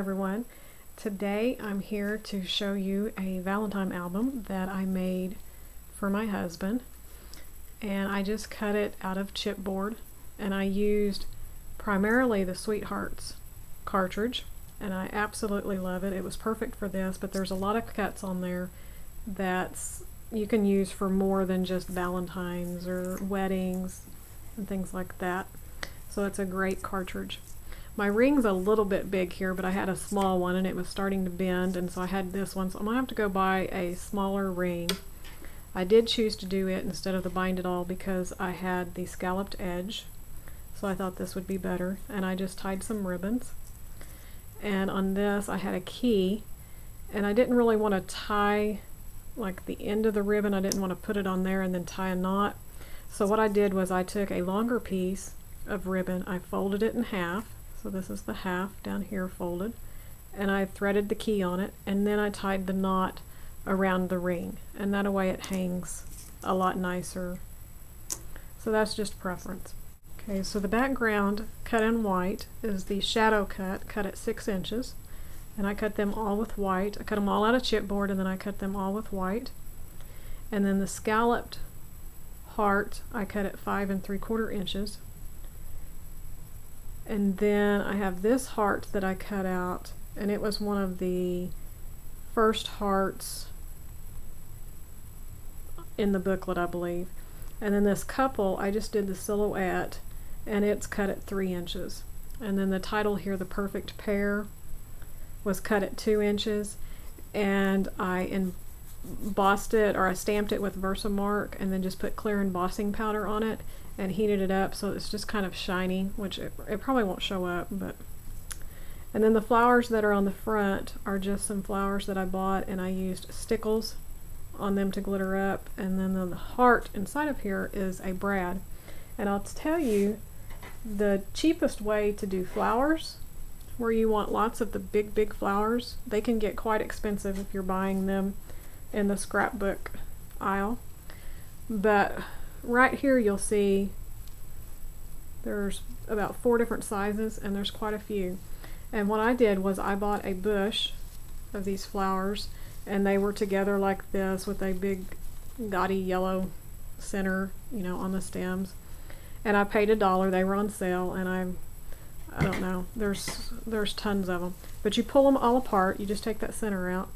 everyone. Today I'm here to show you a Valentine album that I made for my husband and I just cut it out of chipboard and I used primarily the Sweethearts cartridge and I absolutely love it. It was perfect for this but there's a lot of cuts on there that's you can use for more than just Valentine's or weddings and things like that. So it's a great cartridge. My ring's a little bit big here, but I had a small one and it was starting to bend, and so I had this one. So I'm going to have to go buy a smaller ring. I did choose to do it instead of the bind it all because I had the scalloped edge. So I thought this would be better. And I just tied some ribbons. And on this I had a key. And I didn't really want to tie like the end of the ribbon. I didn't want to put it on there and then tie a knot. So what I did was I took a longer piece of ribbon, I folded it in half, so this is the half down here folded. And I threaded the key on it and then I tied the knot around the ring. And that way it hangs a lot nicer. So that's just preference. Okay, so the background cut in white is the shadow cut, cut at six inches. And I cut them all with white. I cut them all out of chipboard and then I cut them all with white. And then the scalloped heart I cut at five and three quarter inches and then I have this heart that I cut out and it was one of the first hearts in the booklet I believe. And then this couple I just did the silhouette and it's cut at three inches. And then the title here the perfect pair was cut at two inches and I embossed it or I stamped it with Versamark and then just put clear embossing powder on it and heated it up so it's just kind of shiny, which it, it probably won't show up, but and then the flowers that are on the front are just some flowers that I bought and I used stickles on them to glitter up and then the heart inside of here is a brad. And I'll tell you the cheapest way to do flowers where you want lots of the big big flowers they can get quite expensive if you're buying them in the scrapbook aisle but right here you'll see there's about four different sizes and there's quite a few. And what I did was I bought a bush of these flowers and they were together like this with a big gaudy yellow center, you know, on the stems. And I paid a dollar. They were on sale and I I don't know. There's there's tons of them. But you pull them all apart. You just take that center out.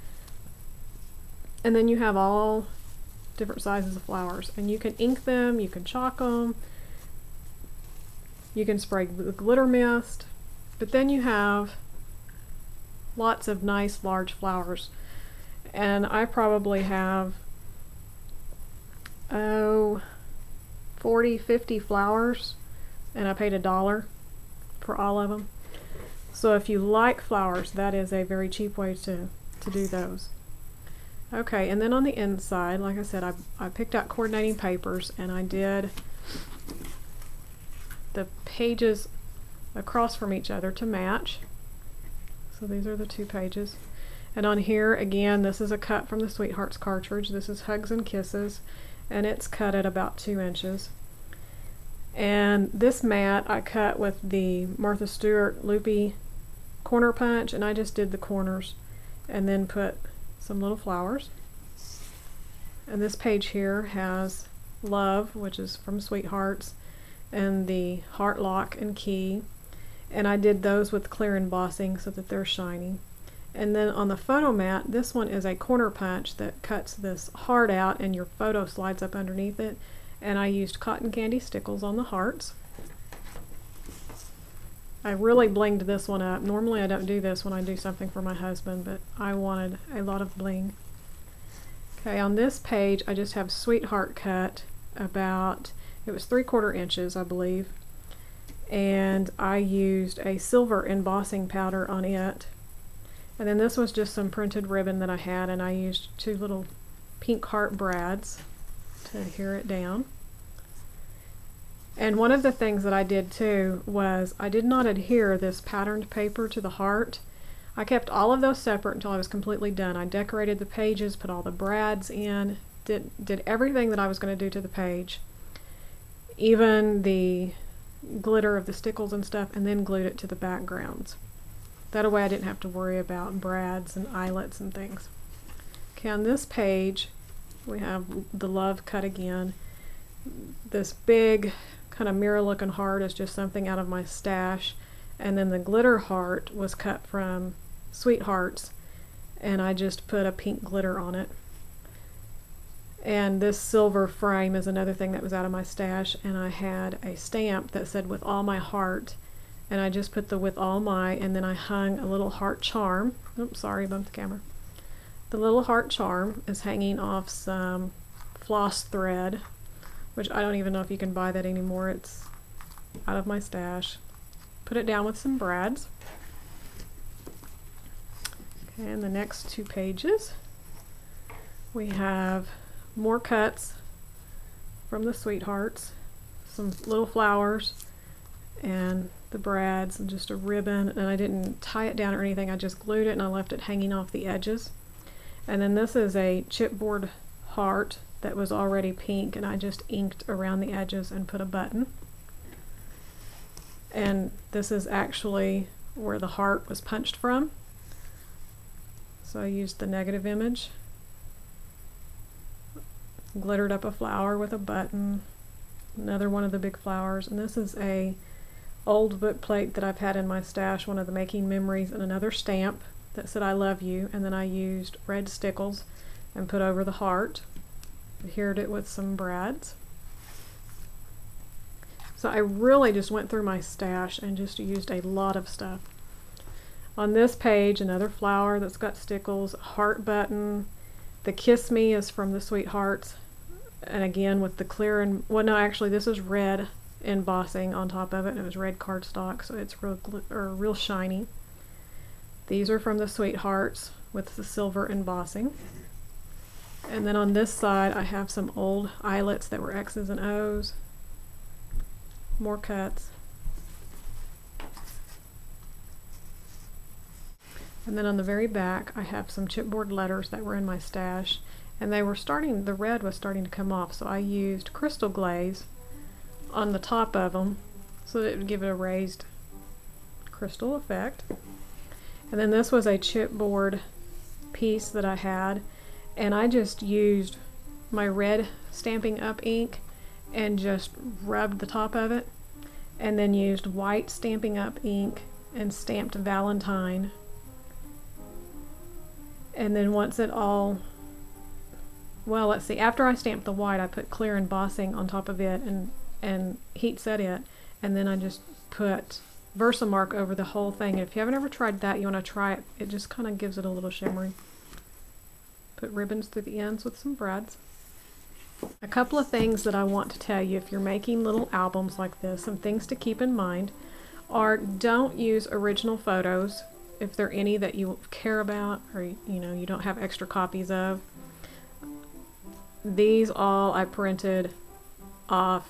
And then you have all different sizes of flowers. And you can ink them, you can chalk them, you can spray glitter mist, but then you have lots of nice large flowers. And I probably have, oh, 40, 50 flowers, and I paid a dollar for all of them. So if you like flowers, that is a very cheap way to, to do those. Okay, and then on the inside, like I said, I, I picked out coordinating papers and I did the pages across from each other to match. So these are the two pages. And on here, again, this is a cut from the Sweethearts cartridge. This is Hugs and Kisses, and it's cut at about two inches. And this mat I cut with the Martha Stewart Loopy corner punch, and I just did the corners and then put some little flowers. And this page here has Love, which is from Sweethearts, and the heart lock and key. And I did those with clear embossing so that they're shiny. And then on the photo mat, this one is a corner punch that cuts this heart out and your photo slides up underneath it. And I used cotton candy stickles on the hearts. I really blinged this one up. Normally I don't do this when I do something for my husband, but I wanted a lot of bling. Okay, on this page I just have Sweetheart cut about, it was three quarter inches I believe, and I used a silver embossing powder on it. And then this was just some printed ribbon that I had and I used two little pink heart brads to adhere it down. And one of the things that I did too was I did not adhere this patterned paper to the heart. I kept all of those separate until I was completely done. I decorated the pages, put all the brads in, did, did everything that I was going to do to the page, even the glitter of the stickles and stuff, and then glued it to the backgrounds. That way I didn't have to worry about brads and eyelets and things. Okay, on this page we have the love cut again. This big kind of mirror looking heart is just something out of my stash. And then the glitter heart was cut from Sweethearts and I just put a pink glitter on it. And this silver frame is another thing that was out of my stash and I had a stamp that said with all my heart and I just put the with all my and then I hung a little heart charm. Oops, sorry, bumped the camera. The little heart charm is hanging off some floss thread, which I don't even know if you can buy that anymore. It's out of my stash. Put it down with some brads. Okay, and the next two pages we have more cuts from the Sweethearts, some little flowers, and the brads, and just a ribbon, and I didn't tie it down or anything, I just glued it and I left it hanging off the edges. And then this is a chipboard heart that was already pink and I just inked around the edges and put a button. And this is actually where the heart was punched from. So I used the negative image, glittered up a flower with a button, another one of the big flowers, and this is a old book plate that I've had in my stash, one of the making memories, and another stamp that said I love you, and then I used red stickles and put over the heart, adhered it with some brads. So I really just went through my stash and just used a lot of stuff. On this page, another flower that's got stickles, heart button. The Kiss Me is from the Sweethearts. And again, with the clear and, well, no, actually, this is red embossing on top of it, and it was red cardstock, so it's real, or real shiny. These are from the Sweethearts with the silver embossing. And then on this side, I have some old eyelets that were X's and O's. More cuts. And then on the very back, I have some chipboard letters that were in my stash. And they were starting, the red was starting to come off, so I used crystal glaze on the top of them so that it would give it a raised crystal effect. And then this was a chipboard piece that I had, and I just used my red Stampin' Up ink and just rubbed the top of it, and then used white Stampin' Up ink and stamped Valentine. And then once it all well let's see after I stamped the white I put clear embossing on top of it and and heat set it. And then I just put Versamark over the whole thing. And if you haven't ever tried that you want to try it it just kind of gives it a little shimmery put ribbons through the ends with some brads a couple of things that I want to tell you if you're making little albums like this some things to keep in mind are don't use original photos if there are any that you care about or you know you don't have extra copies of. These all I printed off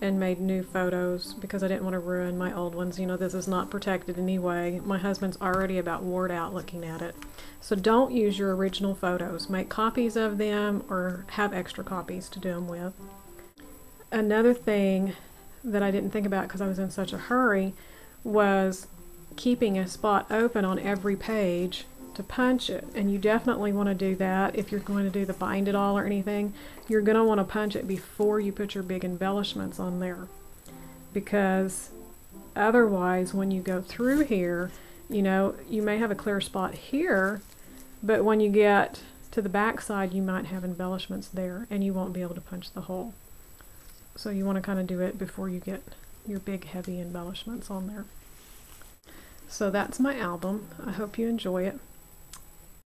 and made new photos because I didn't want to ruin my old ones. You know, this is not protected anyway. My husband's already about wore out looking at it. So don't use your original photos. Make copies of them or have extra copies to do them with. Another thing that I didn't think about because I was in such a hurry was keeping a spot open on every page to punch it and you definitely want to do that if you're going to do the bind it all or anything you're going to want to punch it before you put your big embellishments on there because otherwise when you go through here you know you may have a clear spot here but when you get to the back side you might have embellishments there and you won't be able to punch the hole so you want to kind of do it before you get your big heavy embellishments on there so that's my album. I hope you enjoy it.